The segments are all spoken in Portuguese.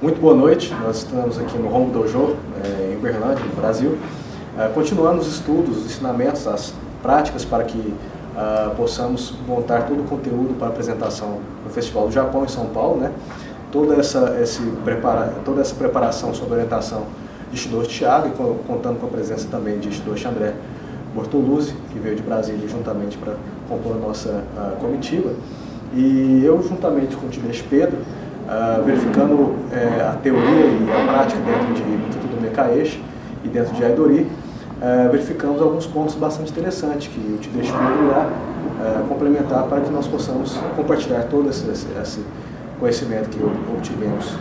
Muito boa noite, nós estamos aqui no Home Dojo, é, em Uberlândia, no Brasil, é, continuando os estudos, os ensinamentos, as práticas para que uh, possamos montar todo o conteúdo para apresentação no Festival do Japão em São Paulo, né? Toda essa, esse prepara, toda essa preparação sob orientação de Shidoshi Thiago e contando com a presença também de Shidoshi André Bortoluzzi, que veio de Brasília juntamente para compor a nossa uh, comitiva. E eu, juntamente com o Tidesh Pedro, uh, verificando é, a teoria e a prática dentro de Instituto do Mekaesh e dentro de Aidori, uh, verificamos alguns pontos bastante interessantes que eu te deixo irá uh, complementar para que nós possamos compartilhar todo esse, esse conhecimento que obtivemos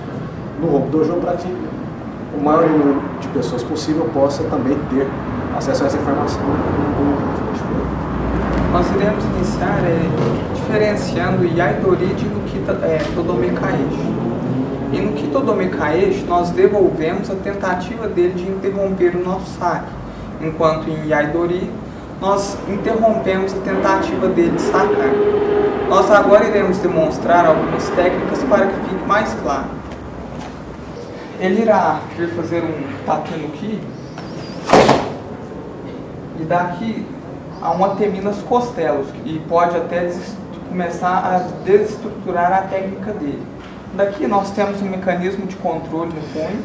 no Rompo Dojo para que o maior número de pessoas possível possa também ter acesso a essa informação. Nós iremos iniciar é, diferenciando Yaidori de é, Todome E no Kitodome Kaesh, nós devolvemos a tentativa dele de interromper o nosso saque, enquanto em Yaidori, nós interrompemos a tentativa dele de sacar. Nós agora iremos demonstrar algumas técnicas para que fique mais claro. Ele irá vir fazer um no Ki, e daqui a uma temir nas costelas, e pode até começar a desestruturar a técnica dele. Daqui nós temos um mecanismo de controle no punho,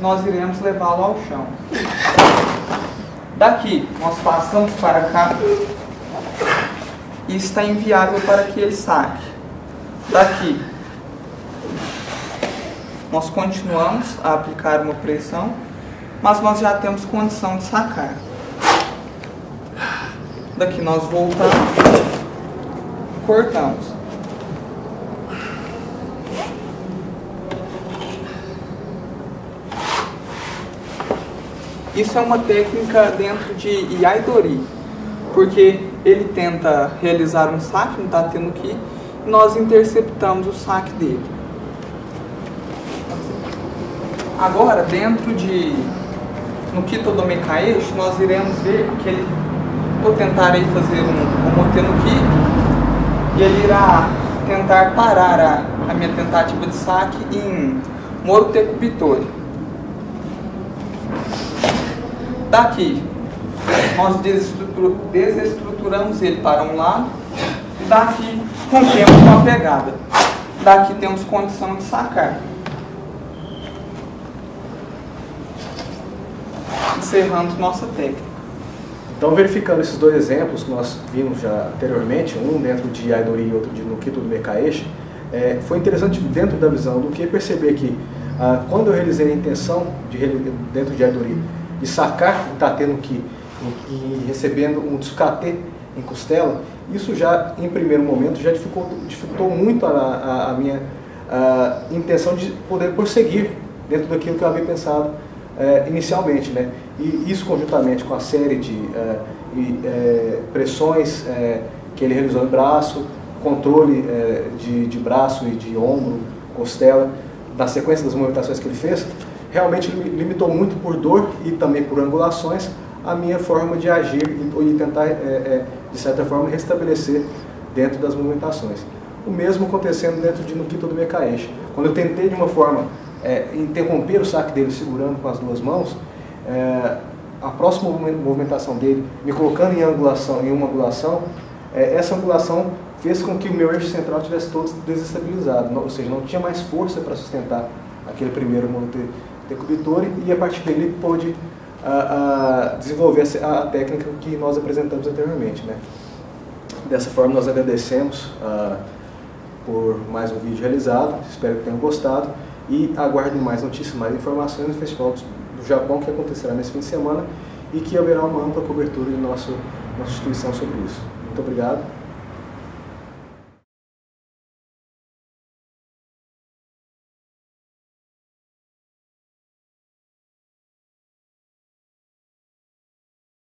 nós iremos levá-lo ao chão. Daqui nós passamos para cá e está inviável para que ele saque. Daqui nós continuamos a aplicar uma pressão, mas nós já temos condição de sacar. Daqui nós voltamos cortamos. Isso é uma técnica dentro de Yaidori, porque ele tenta realizar um saque, não está tendo que, nós interceptamos o saque dele. Agora, dentro de no Kito do nós iremos ver que ele vou tentar aí fazer um, um Motenuki e ele irá tentar parar a, a minha tentativa de saque em Moro Tecubitori. Daqui, nós desestruturamos ele para um lado daqui rompemos com a pegada. Daqui temos condição de sacar. Encerrando nossa técnica. Então, verificando esses dois exemplos que nós vimos já anteriormente, um dentro de Aidori e outro de Nukito do Mekaeshi, é, foi interessante dentro da visão do que perceber que ah, quando eu realizei a intenção de dentro de Aidori de sacar o tate no Ki e, e recebendo um tsukate em costela, isso já em primeiro momento já dificultou, dificultou muito a, a, a minha a intenção de poder prosseguir dentro daquilo que eu havia pensado é, inicialmente. Né? E isso conjuntamente com a série de é, é, pressões é, que ele realizou no braço, controle é, de, de braço e de ombro, costela, na sequência das movimentações que ele fez, realmente limitou muito por dor e também por angulações a minha forma de agir e, e tentar, é, de certa forma, restabelecer dentro das movimentações. O mesmo acontecendo dentro de Nukito do Mekaeshi. Quando eu tentei de uma forma é, interromper o saque dele segurando com as duas mãos, é, a próxima movimentação dele, me colocando em angulação, em uma angulação, é, essa angulação fez com que o meu eixo central tivesse todo desestabilizado, ou seja, não tinha mais força para sustentar aquele primeiro monotecubitore e a partir dele ele pôde a, a desenvolver a, a, técnica que nós apresentamos anteriormente. Né? Dessa forma nós agradecemos por mais um vídeo realizado, espero que tenham gostado e aguardem mais notícias, mais informações no Festival do Japão que acontecerá nesse fim de semana e que haverá uma ampla cobertura em nosso, nossa instituição sobre isso. Muito obrigado.